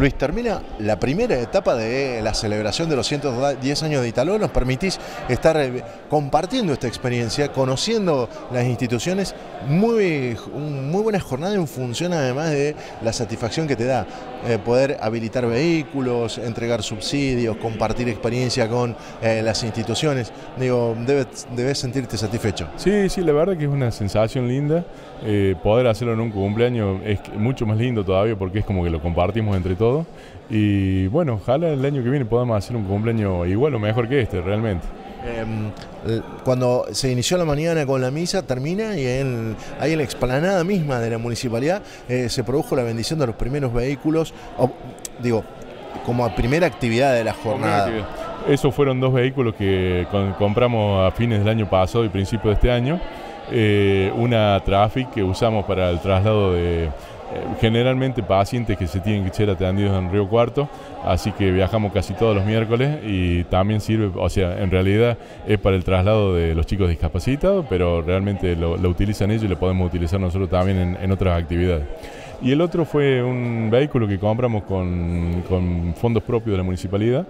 Luis, termina la primera etapa de la celebración de los 110 años de Italo. Nos permitís estar eh, compartiendo esta experiencia, conociendo las instituciones. Muy, muy buena jornada en función además de la satisfacción que te da eh, poder habilitar vehículos, entregar subsidios, compartir experiencia con eh, las instituciones. Digo, debes, debes, sentirte satisfecho. Sí, sí, la verdad que es una sensación linda. poder hacerlo en un cumpleaños es mucho más lindo todavía porque es como que lo compartimos entre todos y bueno, ojalá el año que viene podamos hacer un cumpleaños igual o mejor que este, realmente. Em, cuando se inició la mañana con la misa, termina y en, ahí en la explanada misma de la municipalidad eh, se produjo la bendición de los primeros vehículos, digo, como primera actividad de la jornada. Esos fueron dos vehículos que compramos a fines del año pasado y principio de este año. Eh, una Traffic que usamos para el traslado de eh, generalmente pacientes que se tienen que ser atendidos en Río Cuarto, así que viajamos casi todos los miércoles y también sirve, o sea, en realidad es para el traslado de los chicos discapacitados, pero realmente lo, utilizan ellos y lo podemos utilizar nosotros también en otras actividades. Y el otro fue un vehículo que compramos con, fondos propios de la municipalidad,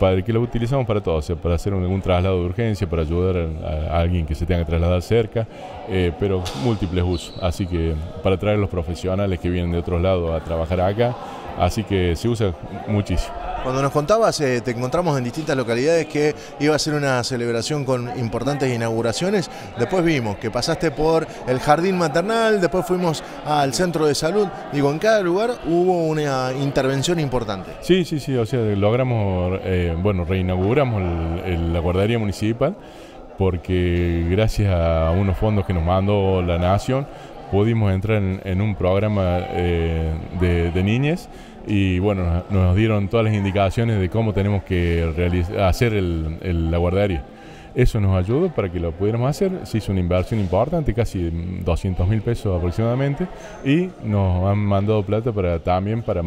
para que lo utilizamos para todo, o sea, para hacer un, traslado de urgencia, para ayudar a, alguien que se tenga que trasladar cerca, eh, pero múltiples usos. Así que para traer los profesionales que vienen de otros lados a trabajar acá, así que se usa muchísimo. Cuando nos contabas, eh, te encontramos en distintas localidades que iba a ser una celebración con importantes inauguraciones. Después vimos que pasaste por el jardín maternal, después fuimos al centro de salud. Digo, en cada lugar hubo una intervención importante. Sí, sí, sí. O sea, logramos, eh, bueno, reinauguramos la guardería municipal porque gracias a unos fondos que nos mandó la Nación pudimos entrar en, un programa eh, de, de y bueno, nos dieron todas las indicaciones de cómo tenemos que hacer el, la guardería. Eso nos ayudó para que lo pudiéramos hacer. Se hizo una inversión importante, casi 200 mil pesos aproximadamente, y nos han mandado plata para también para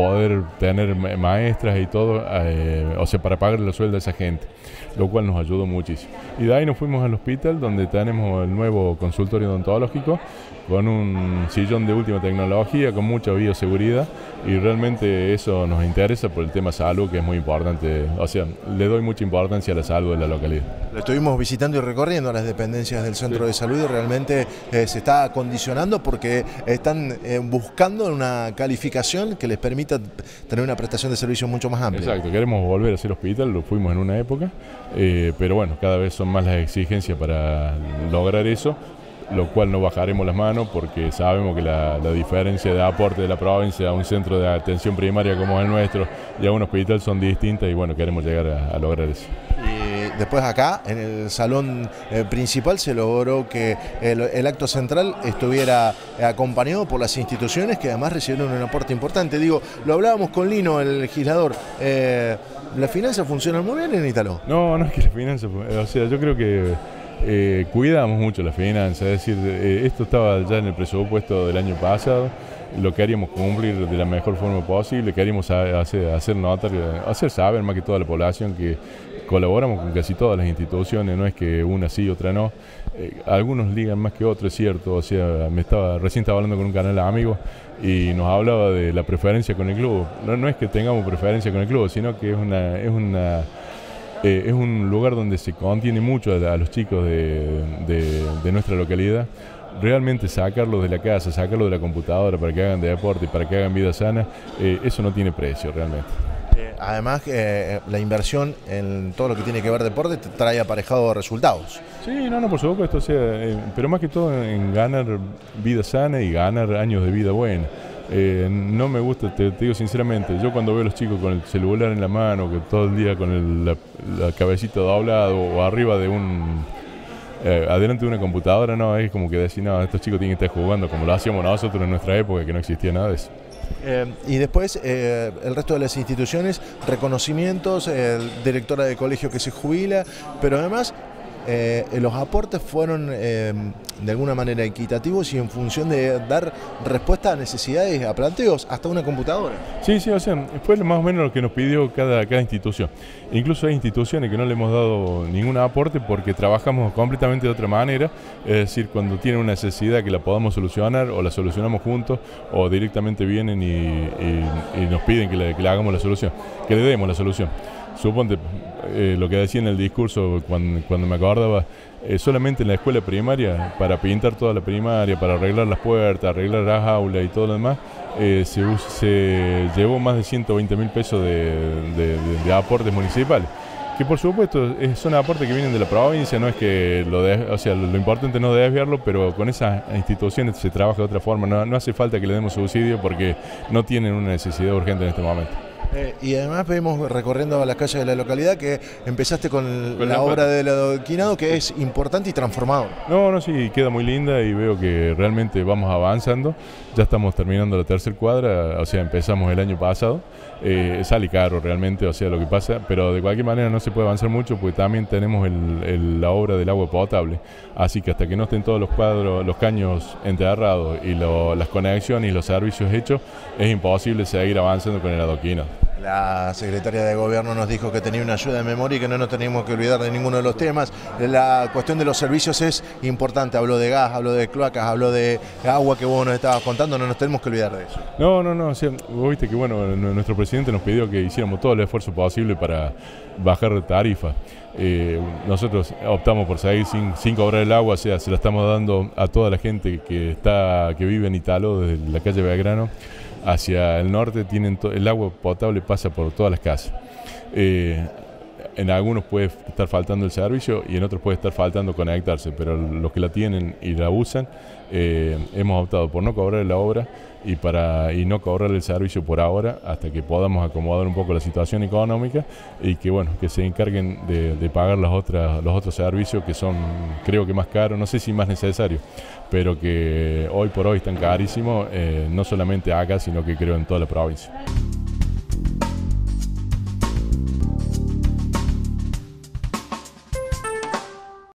poder tener maestras y todo, eh, o sea, para pagar los sueldos a esa gente, lo cual nos ayudó muchísimo. Y de ahí nos fuimos al hospital, donde tenemos el nuevo consultorio odontológico, con un sillón de última tecnología, con mucha bioseguridad, y realmente eso nos interesa por el tema salud, que es muy importante. O sea, le doy mucha importancia a la salud de la localidad. Lo estuvimos visitando y recorriendo las dependencias del centro de salud y realmente eh, se está acondicionando porque están eh, buscando una calificación que les permita tener una prestación de servicio mucho más amplia. Exacto, queremos volver a ser hospital, lo fuimos en una época, eh, pero bueno, cada vez son más las exigencias para lograr eso lo cual no bajaremos las manos porque sabemos que la, diferencia de aporte de la provincia a un centro de atención primaria como el nuestro y a un hospital son distintas y bueno, queremos llegar a, lograr eso. Después acá, en el salón eh, principal, se logró que el, acto central estuviera acompañado por las instituciones que además recibieron un aporte importante. Digo, lo hablábamos con Lino, el legislador. Eh, ¿Las finanzas funcionan muy bien en Italo? No, no es que las finanzas, o sea, yo creo que eh, cuidamos mucho las finanzas, es decir, eh, esto estaba ya en el presupuesto del año pasado, lo queríamos cumplir de la mejor forma posible, queríamos hacer, hacer notar, hacer saber más que toda la población que colaboramos con casi todas las instituciones, no es que una sí, otra no. Eh, algunos ligan más que otros, es cierto, o sea, me estaba, recién estaba hablando con un canal de amigos y nos hablaba de la preferencia con el club. No, no es que tengamos preferencia con el club, sino que es una, es una eh, es un lugar donde se contiene mucho a, los chicos de, nuestra localidad. Realmente sacarlos de la casa, sacarlos de la computadora para que hagan deporte, para que hagan vida sana, eh, eso no tiene precio realmente. Eh, además, la inversión en todo lo que tiene que ver deporte trae aparejado resultados. Sí, no, no, por supuesto, o sea, pero más que todo en ganar vida sana y ganar años de vida buena. Eh, no me gusta, te, digo sinceramente, yo cuando veo a los chicos con el celular en la mano, que todo el día con el, la, cabecita doblada o arriba de un... Eh, adelante de una computadora, no, es como que decir, no, estos chicos tienen que estar jugando como lo hacíamos nosotros en nuestra época, que no existía nada de eso. Eh, y después el resto de las instituciones, reconocimientos, directora de colegio que se jubila, pero además eh, los aportes fueron eh, de alguna manera equitativos y en función de dar respuesta a necesidades, a planteos, hasta una computadora. Sí, sí, o sea, fue más o menos lo que nos pidió cada, cada institución. Incluso hay instituciones que no le hemos dado ningún aporte porque trabajamos completamente de otra manera, es decir, cuando tienen una necesidad que la podamos solucionar o la solucionamos juntos o directamente vienen y, nos piden que le hagamos la solución, que le demos la solución. Suponte eh, lo que decía en el discurso cuando, cuando me acordaba, eh, solamente en la escuela primaria, para pintar toda la primaria, para arreglar las puertas, arreglar las aulas y todo lo demás, eh, se, llevó más de 120 mil pesos de, de, aportes municipales. Que por supuesto son aportes que vienen de la provincia, no es que lo o sea, lo, importante no es desviarlo, pero con esas instituciones se trabaja de otra forma. No, no hace falta que le demos subsidio porque no tienen una necesidad urgente en este momento. Eh, y además vemos recorriendo las calles de la localidad que empezaste con, la, obra del adoquinado que es importante y transformado. No, no, sí, queda muy linda y veo que realmente vamos avanzando. Ya estamos terminando la tercera cuadra, o sea, empezamos el año pasado. Eh, sale caro realmente, o sea, lo que pasa, pero de cualquier manera no se puede avanzar mucho porque también tenemos la obra del agua potable. Así que hasta que no estén todos los cuadros, los caños enterrados y las conexiones y los servicios hechos, es imposible seguir avanzando con el adoquinado. La secretaria de Gobierno nos dijo que tenía una ayuda de memoria y que no nos teníamos que olvidar de ninguno de los temas. La cuestión de los servicios es importante. Habló de gas, habló de cloacas, habló de agua que vos nos estabas contando. No nos tenemos que olvidar de eso. No, no, no. vos viste que bueno, nuestro presidente nos pidió que hiciéramos todo el esfuerzo posible para bajar tarifas. Eh, nosotros optamos por sin, sin, cobrar el agua, o sea, se la estamos dando a toda la gente que está que vive en Italo, desde la calle Belgrano hacia el norte tienen el agua potable pasa por todas las casas. Eh, en algunos puede estar faltando el servicio y en otros puede estar faltando conectarse, pero los que la tienen y la usan, eh, hemos optado por no cobrar la obra y para y no cobrar el servicio por ahora hasta que podamos acomodar un poco la situación económica y que bueno que se encarguen de, pagar las otras los otros servicios que son creo que más caros no sé si más necesarios pero que hoy por hoy están carísimos eh, no solamente acá sino que creo en toda la provincia